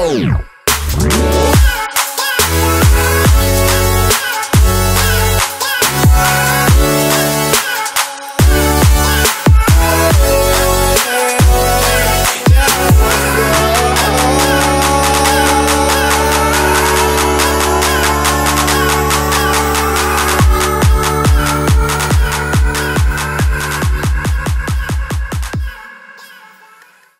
Show.